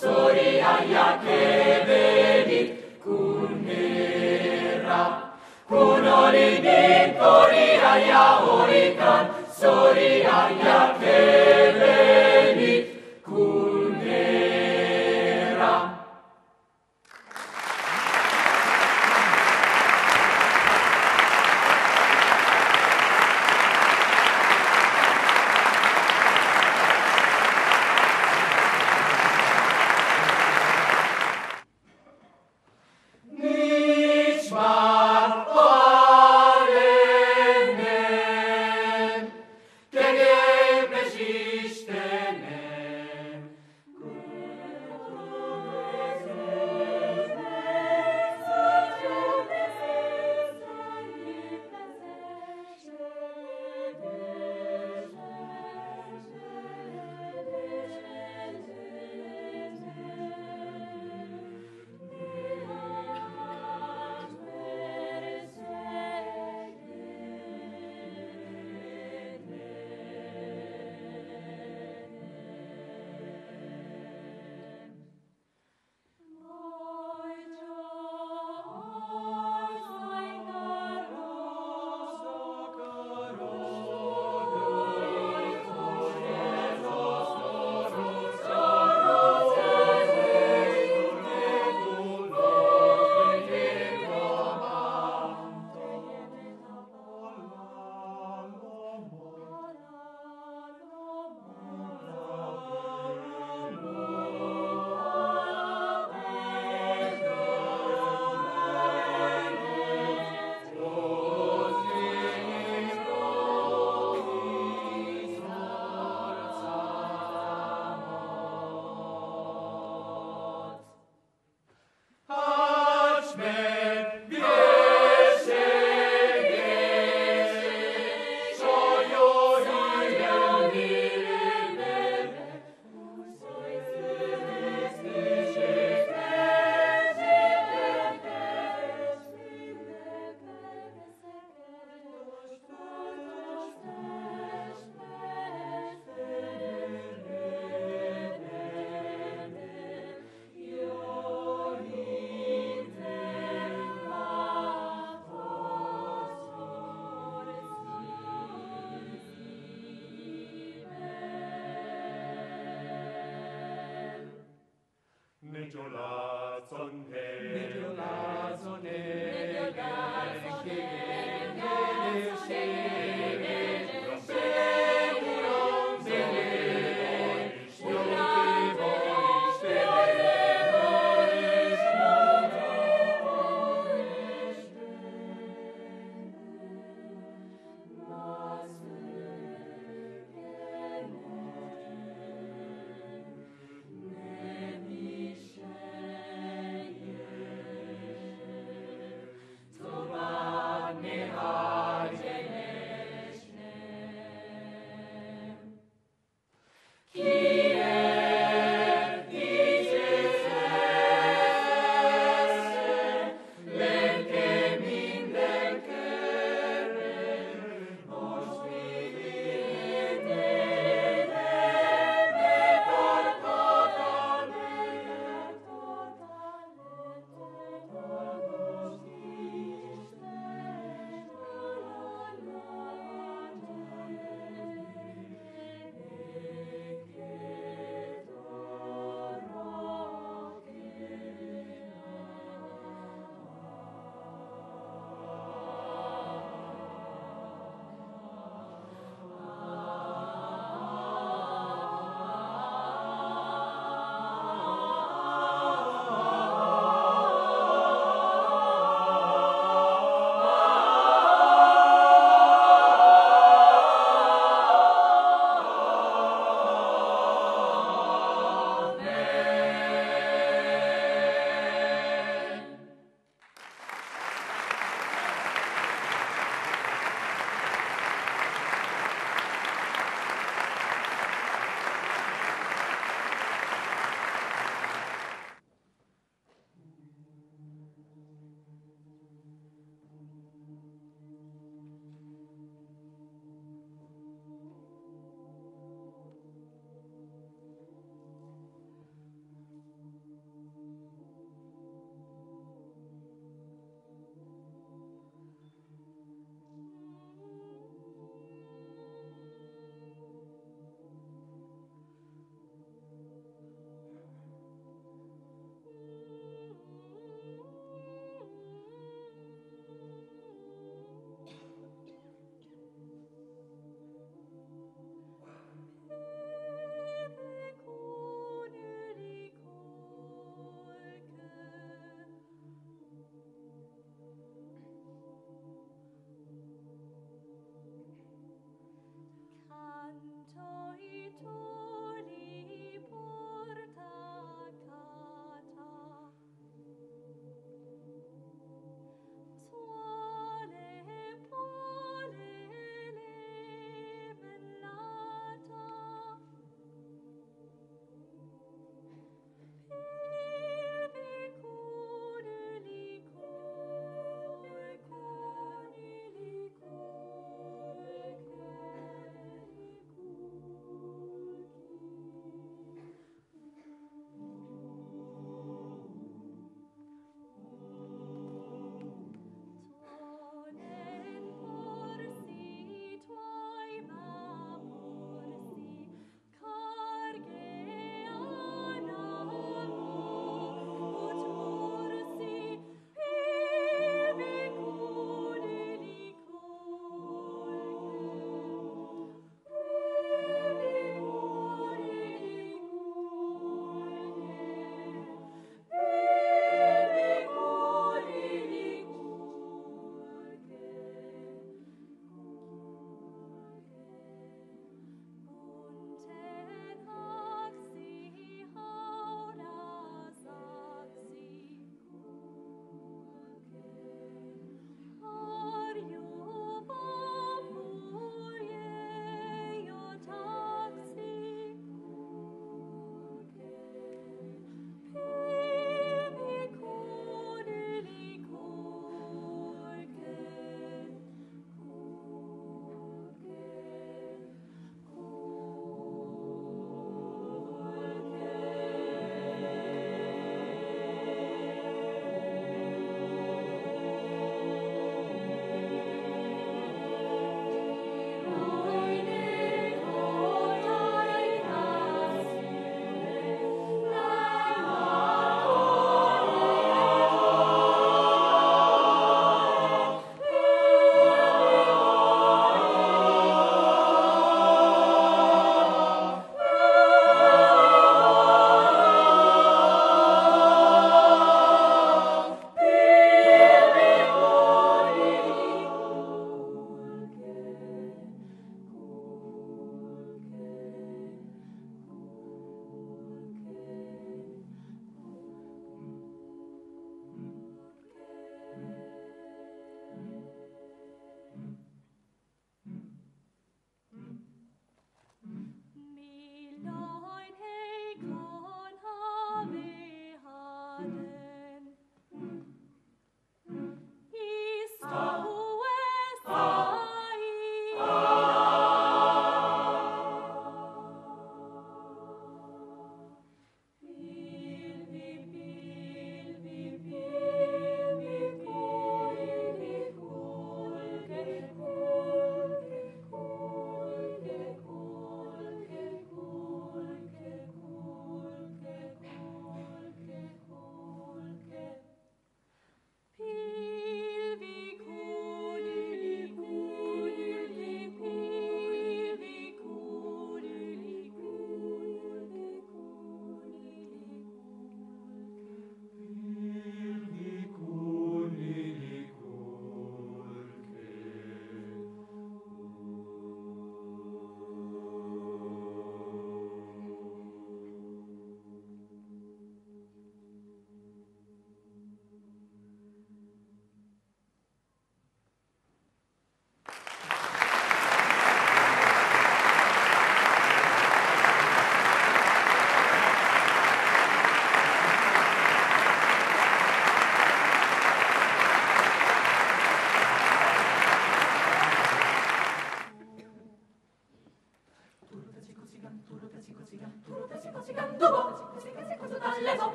Soria venit cum era. Kun oli niin koria ja soria ja Domane ade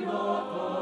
Lord.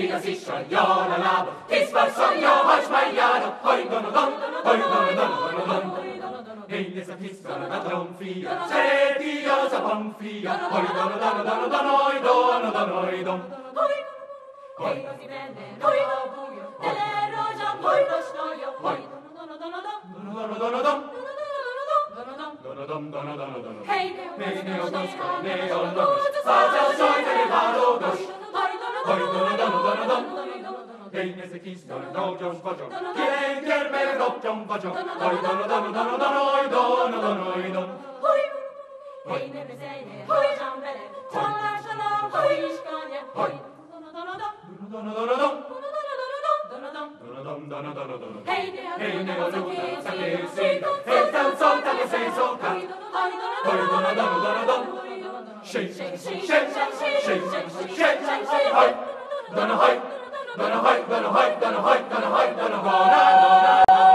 Vigasishon Yonalab, Tisbar don't, Horigonodon, Horigonodon, Horigonodon. Hey, don't, kiss on a drum don't, does a bum free, don't, Horigonodon, Horigonodon. Hey, così don't, Delle roja, Horigonodon, Horigonodon, don't, there was a man don't, Horigonodon, Horigonodon, Horigonodon. Kis dono dono dono dono dono Kien kier me dono dono Oi dono dono dono dono Oi dono dono oi dono Hoi Hey ne bezeyne Hoi jambere Çallar şalom Hoi işkanya Hoi Dono dono dono Dono dono dono Hey ne hey ne o zaman sake sito sen son take sen son ka Hoi dono dono dono dono Şey şey şey şey şey şey şey şey şey Hoi dono hoi gonna hike, gonna hike, gonna hike, gonna hike, gonna gonna gonna